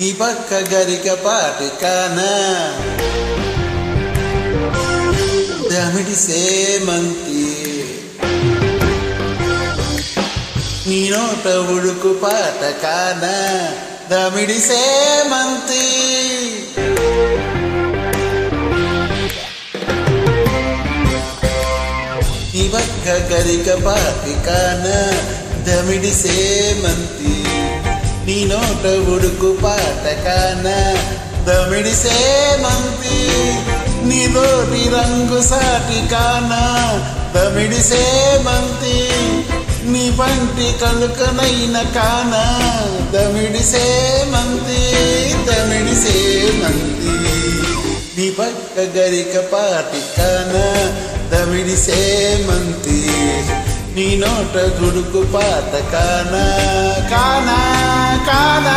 ఈ పక్క గరిక పాటి కానా. దమిడి సేమంతి. నీ నోట ఉడుకు పాట కానా. దమిడి సేమంతి. ఈ పక్క గరిక పాటి కానా. దమిడి సేమంతి. నీ నోట ఉడుకు పాట కానా దమిడి సేమంతి నీ నోటి రంగు సాటి కాన దమిడి సేమంతి నీ పంటి కలుకనైన కాన దమిడి సేమంతి దమిడి సేమంతి. నీ పక్క గరిక పాటి కాన దమిడి సేమంతి. నీ నోట గుడుకు పాత కానా కానా కానా.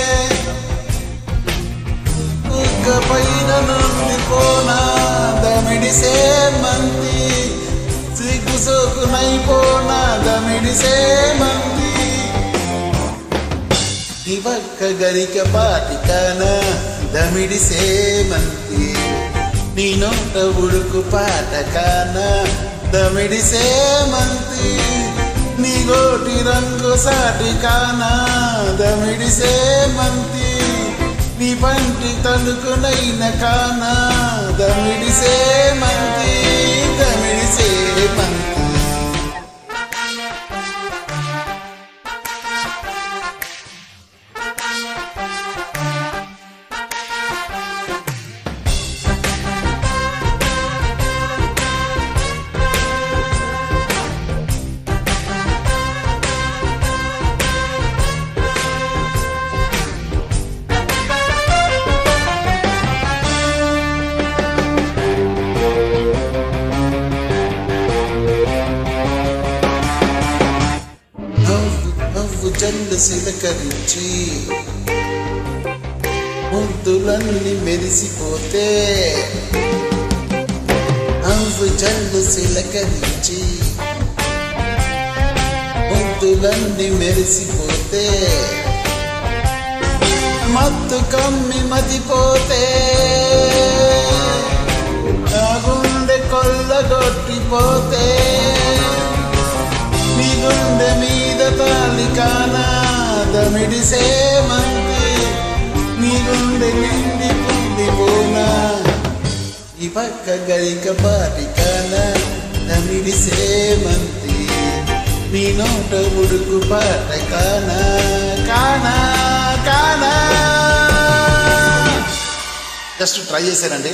కుక్క పైన నుండి పోనా దమిడి సేమంతి సిగ్గు సోకునైపోనా? దమిడి సేమంతి దివక్క గరిక పాటికన దమిడిసే మంది. నీ నోట ఉడుకు పాటకాన దమిడిసే సేమంతి నీ గోటి రంగు సాటి దమిడిసే దమిడి నీ పంటి తలుకునైన కానా. దమిడిసే సేమంతి దమిడిసే సేమంతి నవ్వు సిలకరించి ముద్దులన్నీ మెరిసిపోతే నవ్వు జల్లు సిలకరించి ముద్దులన్నీ మెరిసిపోతే మత్తు కమ్మి మతిపోతే నాగుండె కొల్లగొట్టిపోతే మీ గుండె మీద దమిడి సేమంతి నీ గుండె నిండి పొందిపోనా ఈ పక్క గరిక పాటికానా దమిడి సేమంతి నీ నోట ఉడుకు పాట కానా కానా కానా. జస్ట్ ట్రై చేశానండి